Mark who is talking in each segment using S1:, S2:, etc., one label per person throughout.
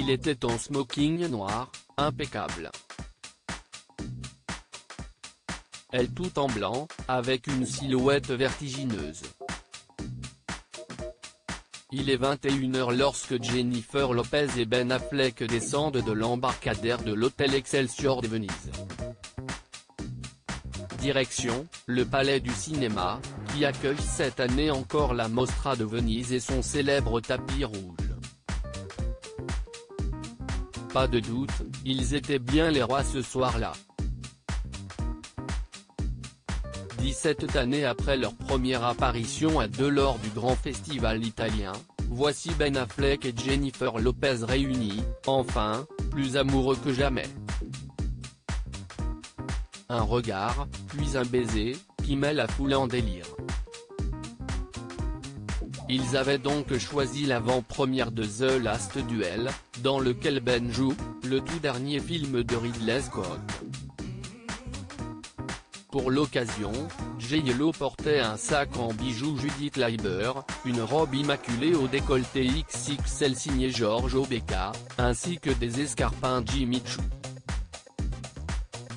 S1: il était en smoking noir, impeccable. Elle tout en blanc, avec une silhouette vertigineuse. Il est 21h lorsque Jennifer Lopez et Ben Affleck descendent de l'embarcadère de l'hôtel Excelsior de Venise. Direction, le Palais du Cinéma, qui accueille cette année encore la Mostra de Venise et son célèbre tapis rouge. Pas de doute, ils étaient bien les rois ce soir-là. 17 années après leur première apparition à deux lors du grand festival italien, voici Ben Affleck et Jennifer Lopez réunis, enfin, plus amoureux que jamais. Un regard, puis un baiser, qui met la foule en délire. Ils avaient donc choisi l'avant-première de The Last Duel, dans lequel Ben joue, le tout dernier film de Ridley Scott. Pour l'occasion, J.Lo portait un sac en bijoux Judith Leiber, une robe immaculée au décolleté XXL signé George Obeka, ainsi que des escarpins Jimmy Choo.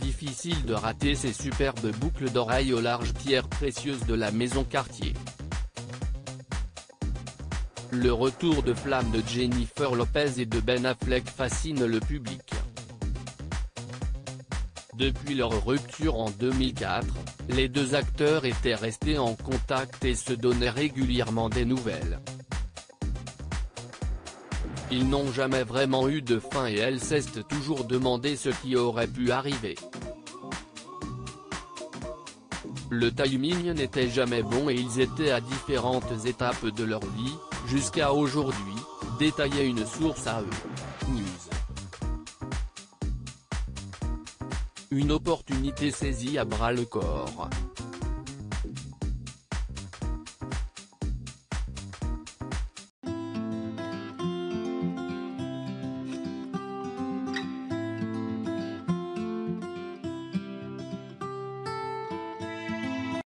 S1: Difficile de rater ces superbes boucles d'oreilles aux larges pierres précieuses de la maison Cartier. Le retour de flamme de Jennifer Lopez et de Ben Affleck fascine le public. Depuis leur rupture en 2004, les deux acteurs étaient restés en contact et se donnaient régulièrement des nouvelles. Ils n'ont jamais vraiment eu de fin et elles s'est toujours demandé ce qui aurait pu arriver. Le timing n'était jamais bon et ils étaient à différentes étapes de leur vie, jusqu'à aujourd'hui, détaillait une source à eux. News. Une opportunité saisie à bras le corps.